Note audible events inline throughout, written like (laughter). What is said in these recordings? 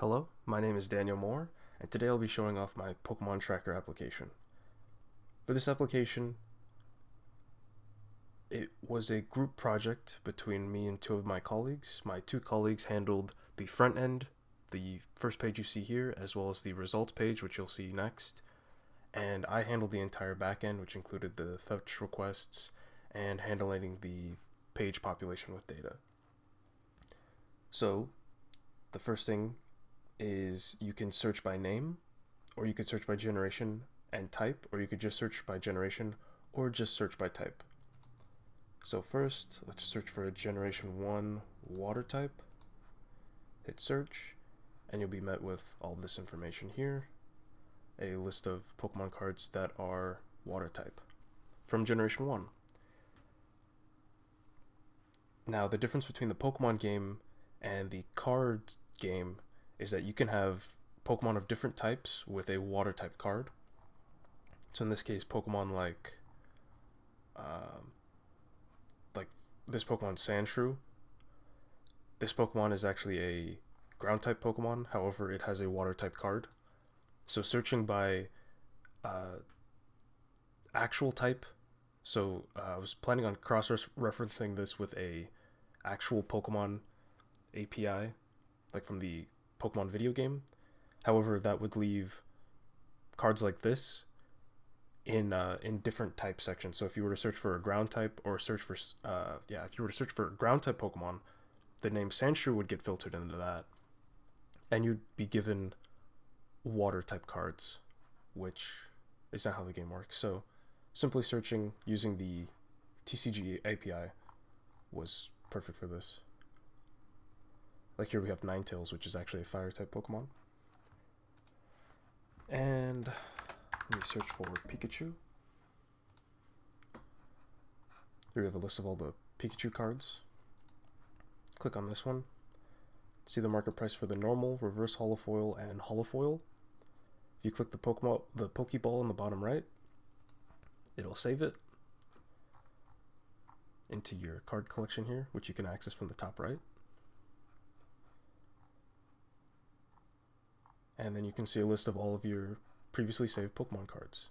Hello, my name is Daniel Moore, and today I'll be showing off my Pokemon Tracker application. For this application, it was a group project between me and two of my colleagues. My two colleagues handled the front end, the first page you see here, as well as the results page, which you'll see next. And I handled the entire back end, which included the fetch requests and handling the page population with data. So, the first thing is you can search by name, or you could search by generation and type, or you could just search by generation, or just search by type. So first, let's search for a generation 1 water type. Hit search, and you'll be met with all this information here. A list of Pokemon cards that are water type from generation 1. Now, the difference between the Pokemon game and the card game is that you can have Pokemon of different types with a water type card. So in this case, Pokemon like, um, like this Pokemon Sandshrew. This Pokemon is actually a ground type Pokemon. However, it has a water type card. So searching by uh, actual type. So uh, I was planning on cross referencing this with a actual Pokemon API, like from the Pokemon video game. However, that would leave cards like this in uh, in different type sections. So if you were to search for a ground type or search for uh, yeah, if you were to search for ground type Pokemon, the name Sandshrew would get filtered into that, and you'd be given water type cards, which is not how the game works. So simply searching using the TCG API was perfect for this. Like here we have Ninetales, which is actually a fire type Pokemon. And let me search for Pikachu. Here we have a list of all the Pikachu cards. Click on this one. See the market price for the normal, reverse holofoil, and holofoil. If you click the Pokemon, the Pokeball in the bottom right, it'll save it into your card collection here, which you can access from the top right. And then you can see a list of all of your previously saved Pokemon cards.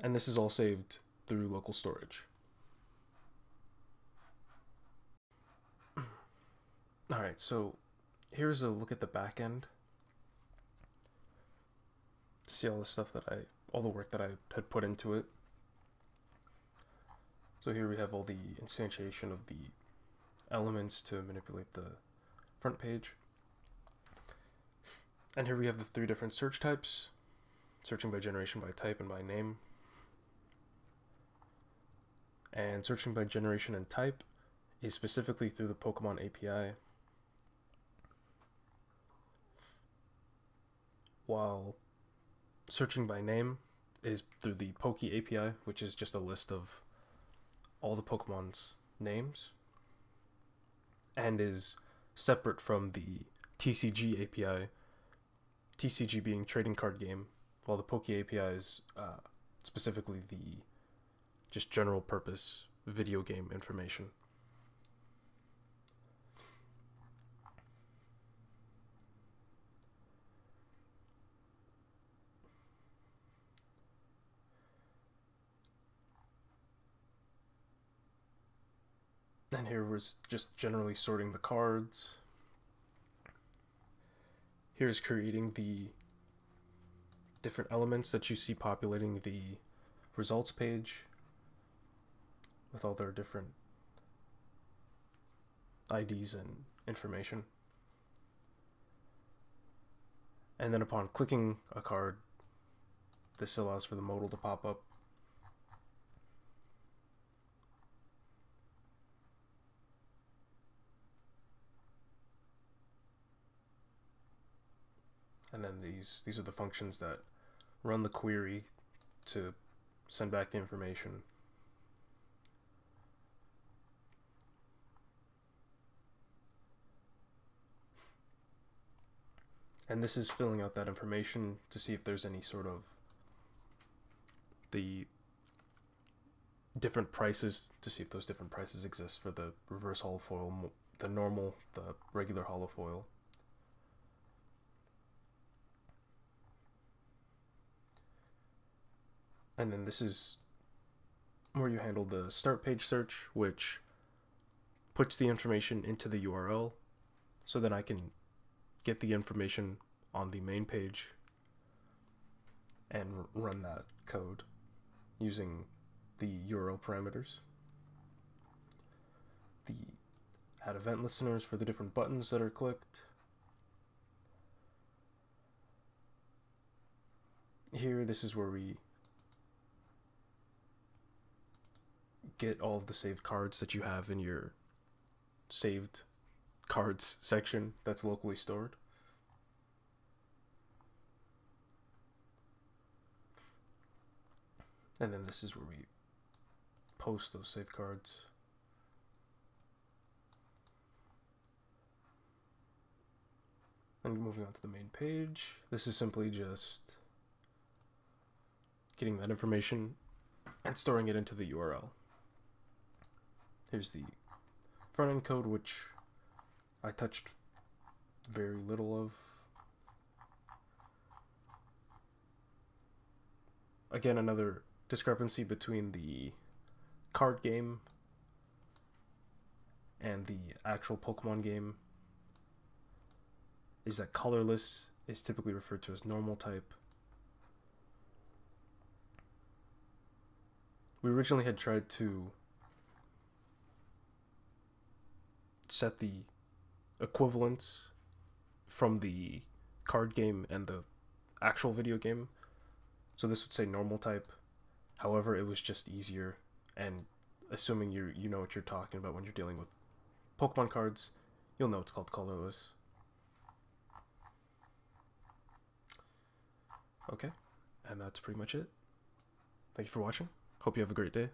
And this is all saved through local storage. (clears throat) Alright, so here's a look at the back end. To see all the stuff that I, all the work that I had put into it. So here we have all the instantiation of the elements to manipulate the front page. And here we have the three different search types. Searching by generation, by type, and by name. And searching by generation and type is specifically through the Pokemon API. While searching by name is through the Poke API, which is just a list of all the Pokemon's names, and is separate from the TCG API, TCG being trading card game, while the Poke API is uh, specifically the just general purpose video game information. And here was just generally sorting the cards. Here's creating the different elements that you see populating the results page with all their different IDs and information. And then upon clicking a card, this allows for the modal to pop up and then these these are the functions that run the query to send back the information. And this is filling out that information to see if there's any sort of the different prices to see if those different prices exist for the reverse holofoil, the normal, the regular holofoil. And then this is where you handle the start page search, which puts the information into the URL so that I can get the information on the main page and run that code using the URL parameters. The add event listeners for the different buttons that are clicked. Here, this is where we get all of the saved cards that you have in your saved cards section that's locally stored. And then this is where we post those save cards. And moving on to the main page, this is simply just getting that information and storing it into the URL. Here's the front end code, which I touched very little of. Again, another discrepancy between the card game and the actual Pokemon game is that colorless is typically referred to as normal type. We originally had tried to set the equivalents from the card game and the actual video game. So this would say normal type. However, it was just easier and assuming you you know what you're talking about when you're dealing with Pokemon cards, you'll know it's called colorless. Okay, and that's pretty much it. Thank you for watching. Hope you have a great day.